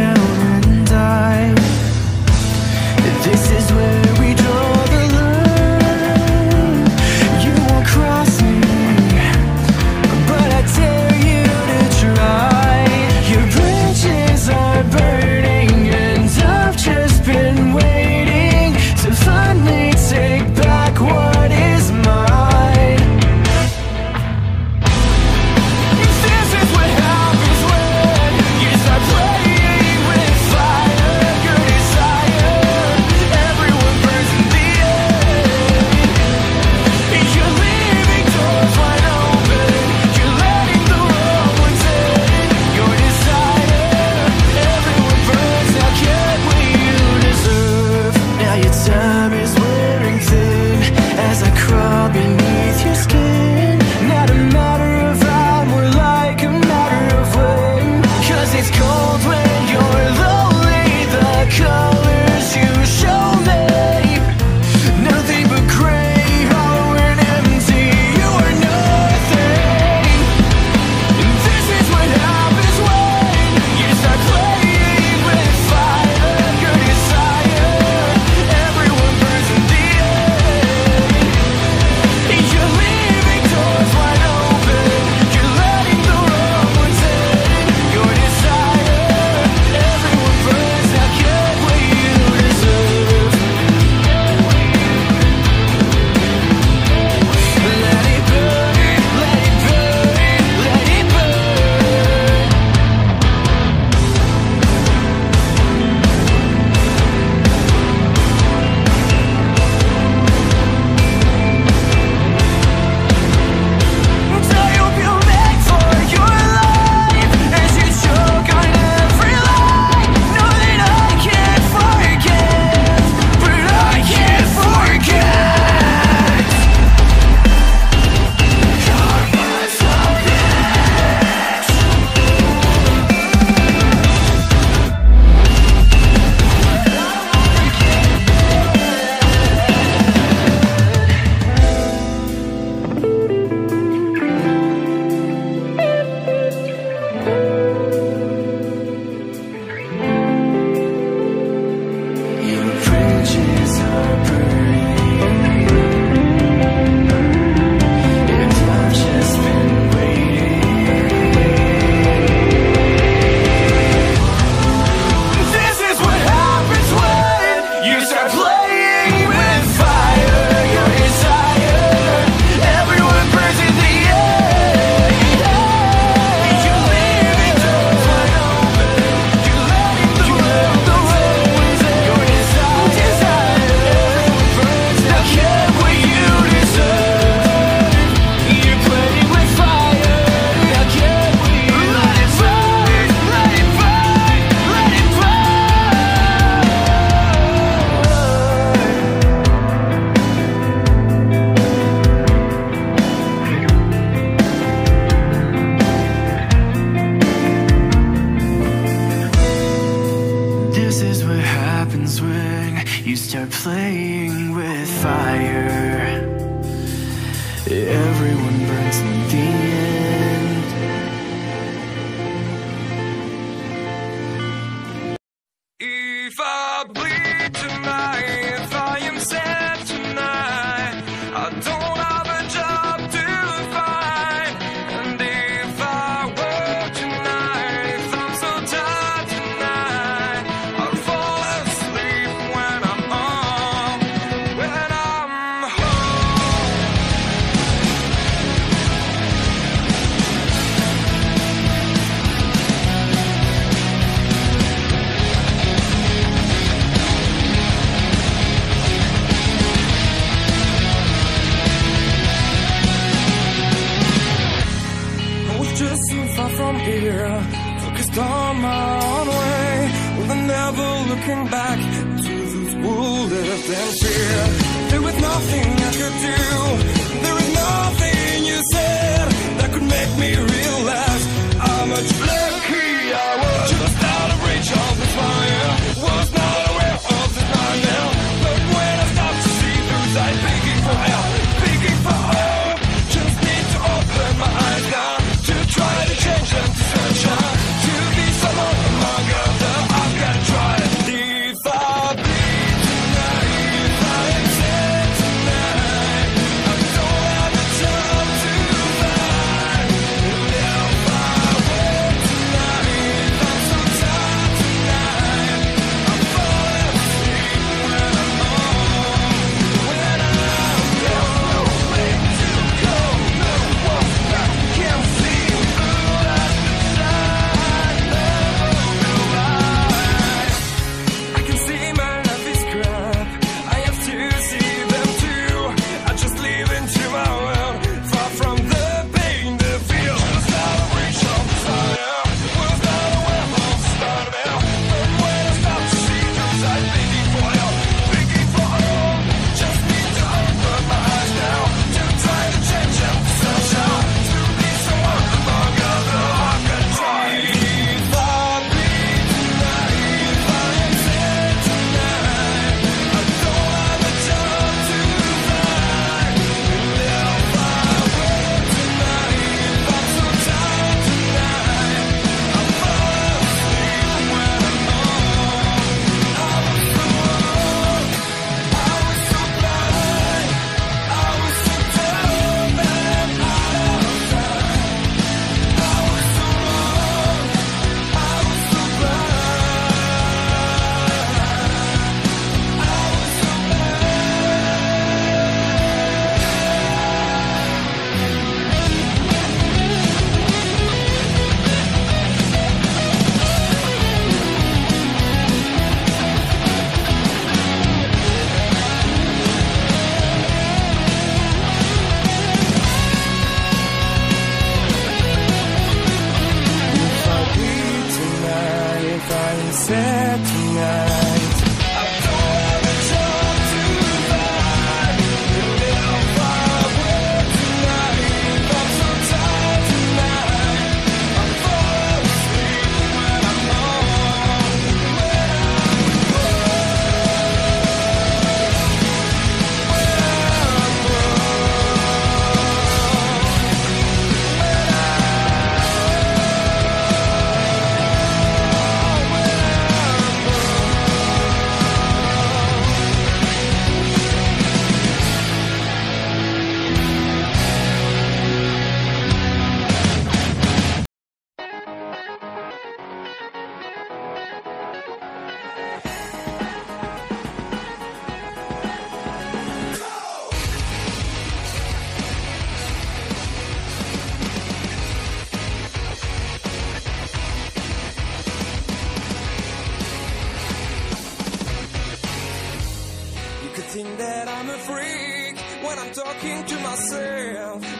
Down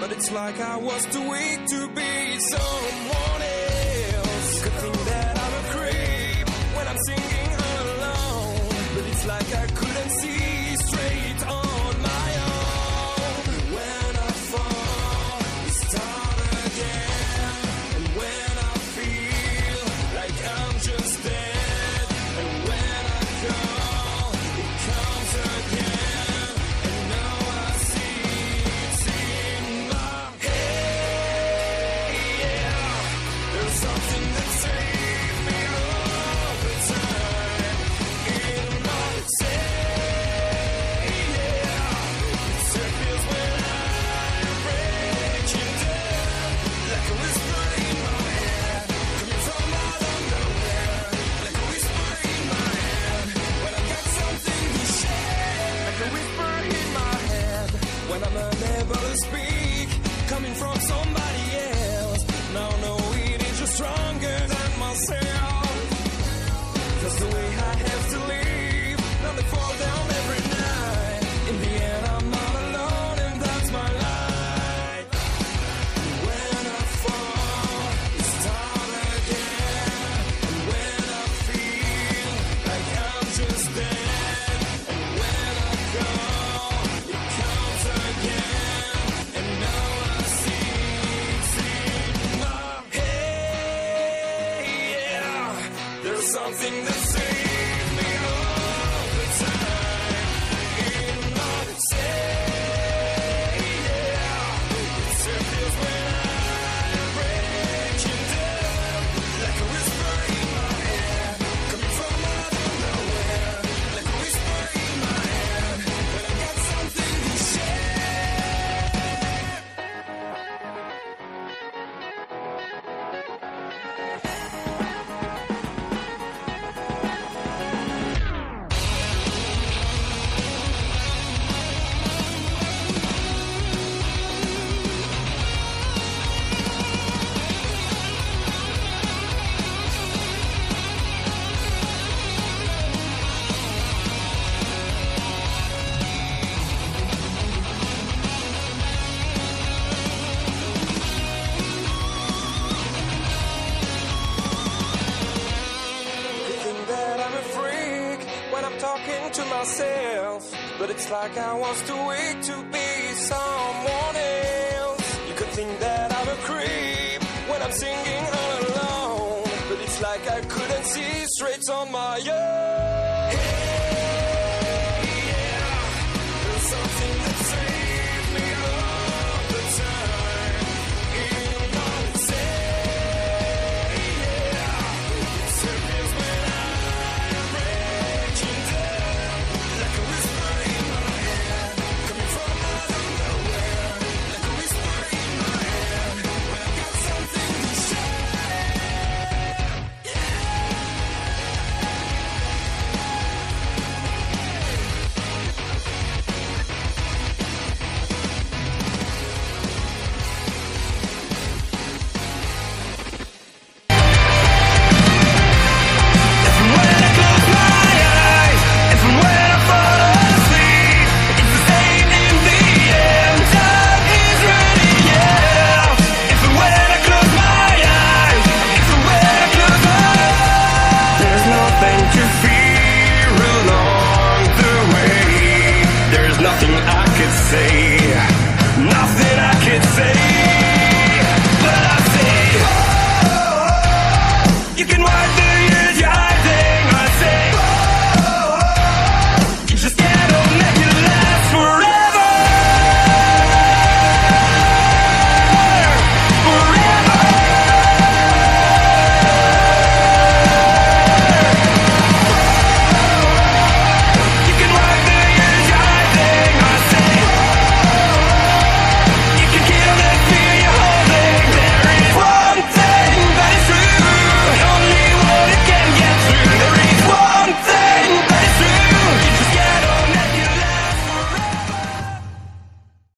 But it's like I was too weak to be someone else. Good thing that I'm a creep when I'm singing alone. But it's like I could I was too weak to be someone else. You could think that I'm a creep when I'm singing all alone, but it's like I couldn't see straight on my own.